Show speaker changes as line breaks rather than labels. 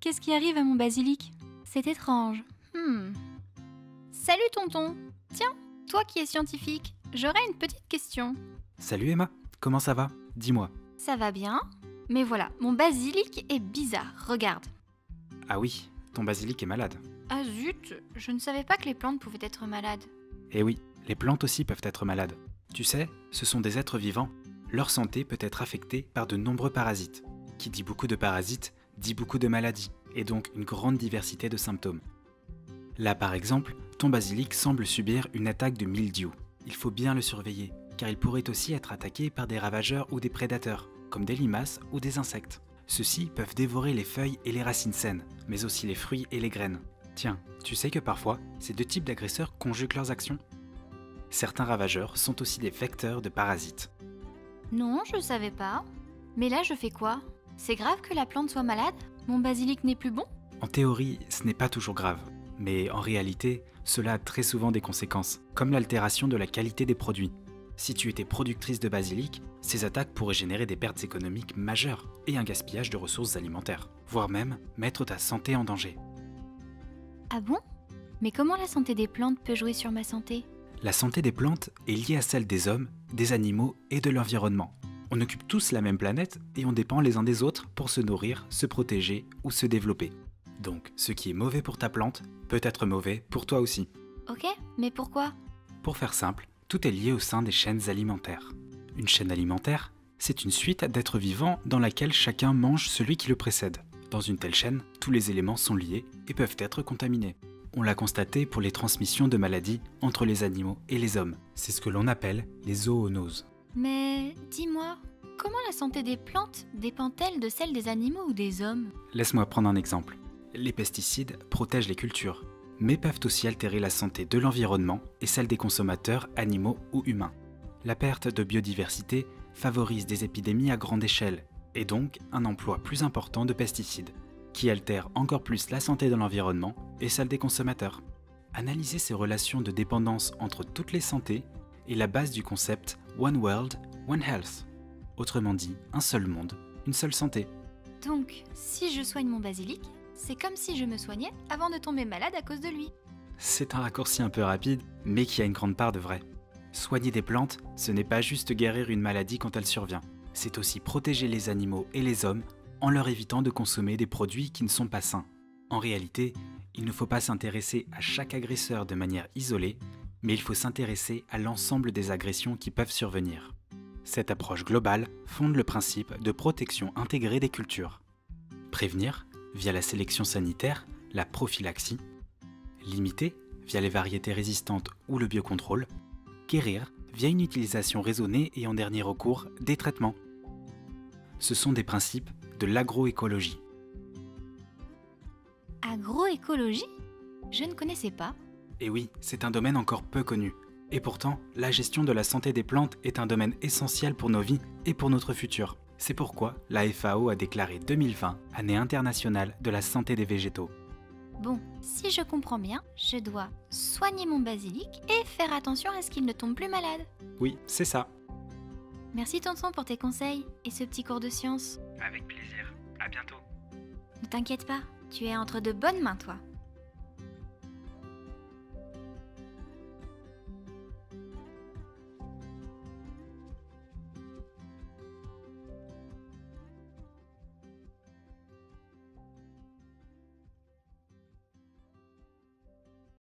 qu'est-ce qui arrive à mon basilic? C'est étrange. Hmm. Salut tonton. Tiens, toi qui es scientifique, j'aurais une petite question.
Salut Emma, comment ça va? Dis-moi.
Ça va bien Mais voilà, mon basilic est bizarre, regarde.
Ah oui, ton basilic est malade.
Ah zut, je ne savais pas que les plantes pouvaient être malades.
Eh oui, les plantes aussi peuvent être malades. Tu sais, ce sont des êtres vivants. Leur santé peut être affectée par de nombreux parasites. Qui dit beaucoup de parasites, dit beaucoup de maladies, et donc une grande diversité de symptômes. Là par exemple, ton basilic semble subir une attaque de mildiou. Il faut bien le surveiller, car il pourrait aussi être attaqué par des ravageurs ou des prédateurs, comme des limaces ou des insectes. Ceux-ci peuvent dévorer les feuilles et les racines saines, mais aussi les fruits et les graines. Tiens, tu sais que parfois, ces deux types d'agresseurs conjuguent leurs actions Certains ravageurs sont aussi des vecteurs de parasites.
Non, je savais pas. Mais là, je fais quoi? C'est grave que la plante soit malade? Mon basilic n'est plus bon?
En théorie, ce n'est pas toujours grave. Mais en réalité, cela a très souvent des conséquences, comme l'altération de la qualité des produits. Si tu étais productrice de basilic, ces attaques pourraient générer des pertes économiques majeures et un gaspillage de ressources alimentaires, voire même mettre ta santé en danger.
Ah bon? Mais comment la santé des plantes peut jouer sur ma santé?
La santé des plantes est liée à celle des hommes, des animaux et de l'environnement. On occupe tous la même planète et on dépend les uns des autres pour se nourrir, se protéger ou se développer. Donc, ce qui est mauvais pour ta plante peut être mauvais pour toi aussi.
Ok, mais pourquoi?
Pour faire simple, tout est lié au sein des chaînes alimentaires. Une chaîne alimentaire, c'est une suite d'êtres vivants dans laquelle chacun mange celui qui le précède. Dans une telle chaîne, tous les éléments sont liés et peuvent être contaminés. On l'a constaté pour les transmissions de maladies entre les animaux et les hommes. C'est ce que l'on appelle les zoonoses.
Mais dis-moi, comment la santé des plantes dépend-elle de celle des animaux ou des hommes?
Laisse-moi prendre un exemple. Les pesticides protègent les cultures, mais peuvent aussi altérer la santé de l'environnement et celle des consommateurs animaux ou humains. La perte de biodiversité favorise des épidémies à grande échelle et donc un emploi plus important de pesticides, qui altèrent encore plus la santé de l'environnement et celle des consommateurs. Analyser ces relations de dépendance entre toutes les santé est la base du concept One World, One Health. Autrement dit, un seul monde, une seule santé.
Donc, si je soigne mon basilic, c'est comme si je me soignais avant de tomber malade à cause de lui.
C'est un raccourci un peu rapide, mais qui a une grande part de vrai. Soigner des plantes, ce n'est pas juste guérir une maladie quand elle survient, c'est aussi protéger les animaux et les hommes en leur évitant de consommer des produits qui ne sont pas sains. En réalité, il ne faut pas s'intéresser à chaque agresseur de manière isolée, mais il faut s'intéresser à l'ensemble des agressions qui peuvent survenir. Cette approche globale fonde le principe de protection intégrée des cultures. Prévenir, via la sélection sanitaire, la prophylaxie. Limiter, via les variétés résistantes ou le biocontrôle. Guérir, via une utilisation raisonnée et en dernier recours, des traitements. Ce sont des principes de l'agroécologie.
Agroécologie? Je ne connaissais pas.
Et oui, c'est un domaine encore peu connu. Et pourtant, la gestion de la santé des plantes est un domaine essentiel pour nos vies et pour notre futur. C'est pourquoi la FAO a déclaré 2020 année internationale de la santé des végétaux.
Bon, si je comprends bien, je dois soigner mon basilic et faire attention à ce qu'il ne tombe plus malade.
Oui, c'est ça.
Merci tonton pour tes conseils et ce petit cours de science.
Avec plaisir. À bientôt.
Ne t'inquiète pas, tu es entre de bonnes mains toi.